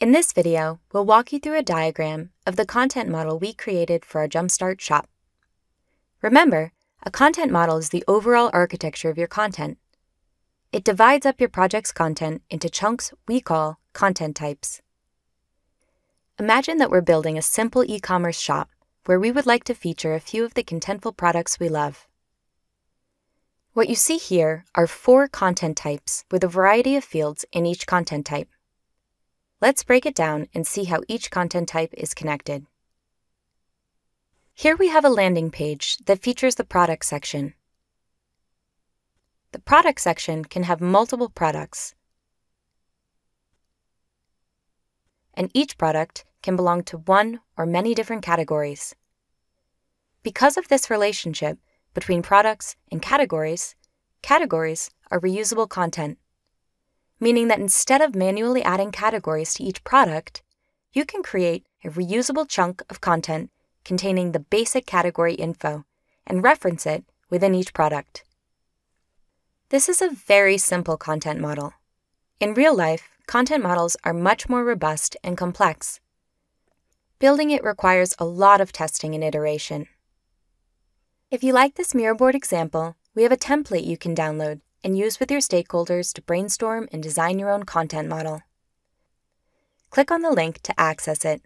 In this video, we'll walk you through a diagram of the content model we created for our Jumpstart shop. Remember, a content model is the overall architecture of your content. It divides up your project's content into chunks we call content types. Imagine that we're building a simple e-commerce shop where we would like to feature a few of the contentful products we love. What you see here are four content types with a variety of fields in each content type. Let's break it down and see how each content type is connected. Here we have a landing page that features the product section. The product section can have multiple products, and each product can belong to one or many different categories. Because of this relationship between products and categories, categories are reusable content meaning that instead of manually adding categories to each product, you can create a reusable chunk of content containing the basic category info and reference it within each product. This is a very simple content model. In real life, content models are much more robust and complex. Building it requires a lot of testing and iteration. If you like this Miro board example, we have a template you can download and use with your stakeholders to brainstorm and design your own content model. Click on the link to access it.